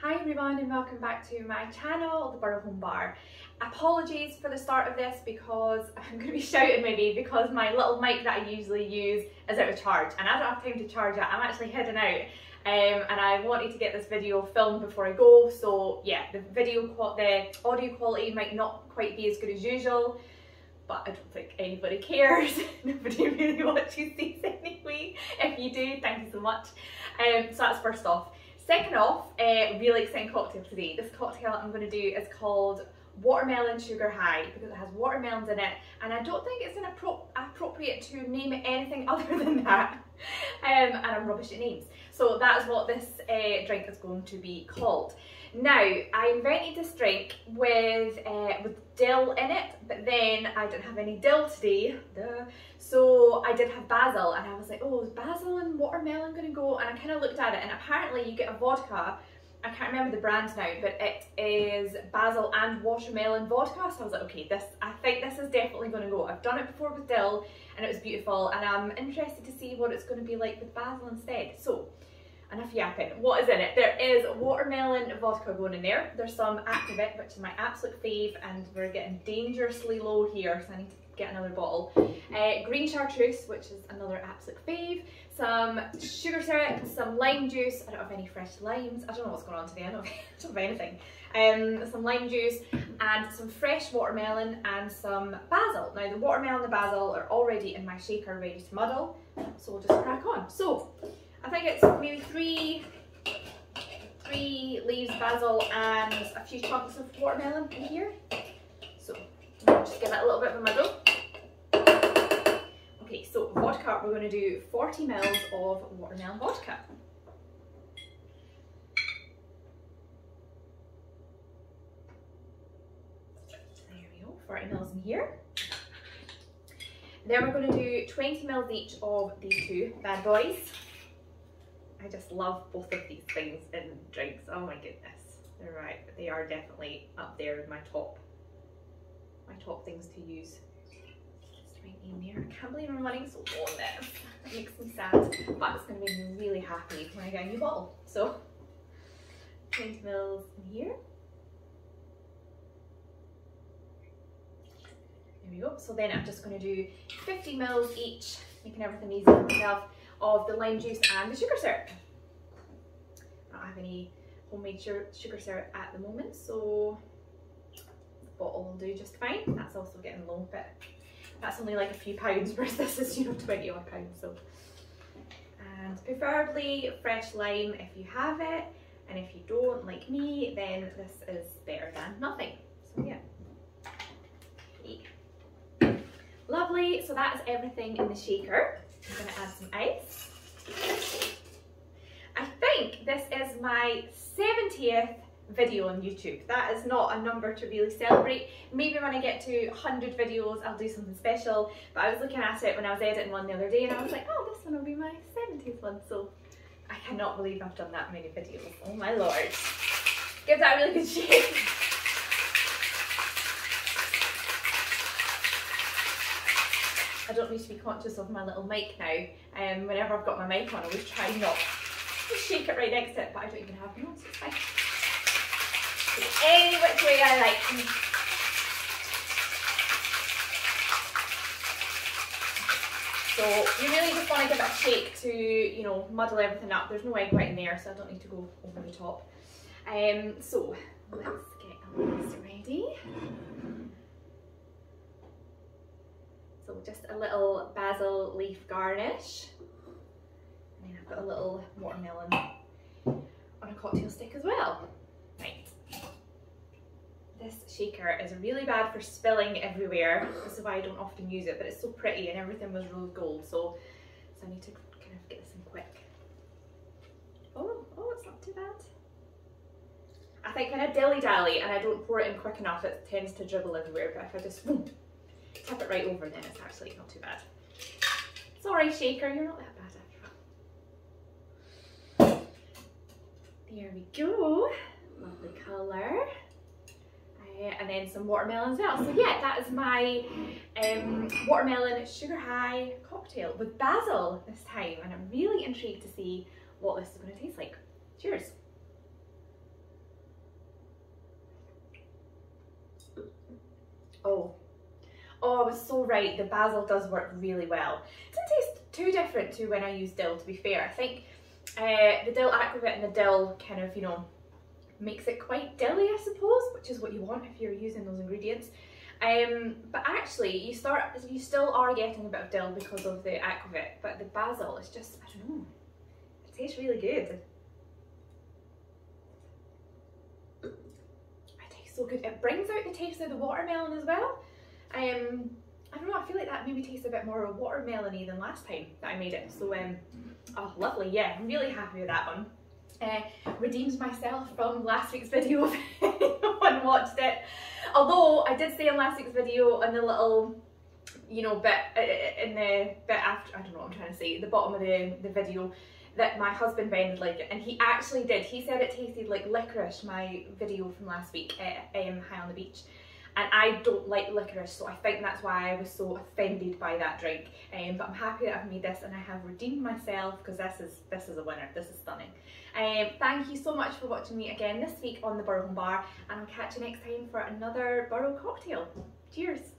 Hi everyone and welcome back to my channel, The Burrow Home Bar. Apologies for the start of this because I'm going to be shouting maybe because my little mic that I usually use is out of charge and I don't have time to charge it, I'm actually heading out um, and I wanted to get this video filmed before I go so yeah the video, the audio quality might not quite be as good as usual but I don't think anybody cares. Nobody really watches these anyway. If you do, thank you so much. Um, so that's first off. Second off, a uh, really exciting cocktail today. This cocktail I'm going to do is called Watermelon Sugar High because it has watermelons in it and I don't think it's appropriate to name it anything other than that um, and I'm rubbish at names. So that is what this uh, drink is going to be called. Now, I invented this drink with uh, with dill in it, but then I didn't have any dill today, duh. so I did have basil, and I was like, oh, is basil and watermelon gonna go? And I kind of looked at it, and apparently you get a vodka, I can't remember the brand now, but it is basil and watermelon vodka, so I was like, okay, this, I think this is definitely gonna go. I've done it before with dill, and it was beautiful, and I'm interested to see what it's gonna be like with basil instead. So, enough yapping. What is in it? There is watermelon vodka going in there. There's some Aquavit, which is my absolute fave, and we're getting dangerously low here, so I need to get another bottle. Uh, green chartreuse, which is another absolute fave. Some sugar syrup, some lime juice. I don't have any fresh limes. I don't know what's going on today. I don't, I don't have anything. Um, some lime juice and some fresh watermelon and some basil. Now the watermelon and the basil are already in my shaker ready to muddle, so we'll just crack on. So I think it's maybe three, three leaves basil and a few chunks of watermelon in here. So just give it a little bit of a muddle. Okay, so vodka, we're going to do 40 mils of watermelon vodka. There we go, 40 mils in here. Then we're going to do 20 mils each of these two bad boys. I just love both of these things in drinks. Oh my goodness. They're right. They are definitely up there in my top my top things to use. In there. I can't believe I'm running so this. That makes me sad. But it's gonna make me really happy when I get a new bottle. So 20 mils in here. There we go. So then I'm just going to do 50 mils each, making everything easy for myself of the lime juice and the sugar syrup. I don't have any homemade sugar syrup at the moment, so the bottle will do just fine. That's also getting low, but that's only like a few pounds, whereas this is, you know, 20 odd pounds, so. And preferably fresh lime if you have it, and if you don't, like me, then this is better than nothing. So yeah. Lovely, so that is everything in the shaker. I'm gonna add some ice. I think this is my 70th video on YouTube. That is not a number to really celebrate. Maybe when I get to 100 videos, I'll do something special. But I was looking at it when I was editing one the other day and I was like, oh, this one will be my 70th one. So I cannot believe I've done that many videos. Oh my lord. Give that a really good shake. I don't need to be conscious of my little mic now. Um, whenever I've got my mic on, I always try not to shake it right next to it, but I don't even have one, so it's fine. Any which way I like. So you really just want to give it a shake to, you know, muddle everything up. There's no egg white in there, so I don't need to go over the top. Um, so let's get this ready. So just a little basil leaf garnish. And then I've got a little watermelon on a cocktail stick as well. Right. This shaker is really bad for spilling everywhere. This is why I don't often use it, but it's so pretty and everything was rose gold. So, so I need to kind of get this in quick. Oh, oh, it's not too bad. I think kind of dilly dally and I don't pour it in quick enough, it tends to dribble everywhere. But if I just boom, tap it right over then it's actually not too bad. Sorry shaker, you're not that bad after all. There we go, lovely colour and then some watermelon as well. So yeah, that is my um, watermelon sugar high cocktail with basil this time. And I'm really intrigued to see what this is gonna taste like. Cheers. Oh, oh, I was so right. The basil does work really well. It doesn't taste too different to when I use dill, to be fair. I think uh, the dill aquavit and the dill kind of, you know, makes it quite dilly, I suppose, which is what you want if you're using those ingredients. Um, but actually, you start, you still are getting a bit of dill because of the aquavit, but the basil is just, I don't know, it tastes really good. It tastes so good. It brings out the taste of the watermelon as well. Um, I don't know, I feel like that maybe tastes a bit more watermelony than last time that I made it. So, um, oh, lovely, yeah, I'm really happy with that one. Uh, redeemed myself from last week's video if anyone watched it. Although I did say in last week's video in the little, you know, bit, uh, uh, in the bit after, I don't know what I'm trying to say, the bottom of the, the video, that my husband Ben would like it, and he actually did. He said it tasted like licorice, my video from last week at um, High on the Beach and I don't like licorice so I think that's why I was so offended by that drink. Um, but I'm happy that I've made this and I have redeemed myself because this is this is a winner. This is stunning. Um, thank you so much for watching me again this week on the Burrow Home Bar and I'll catch you next time for another Burrow cocktail. Cheers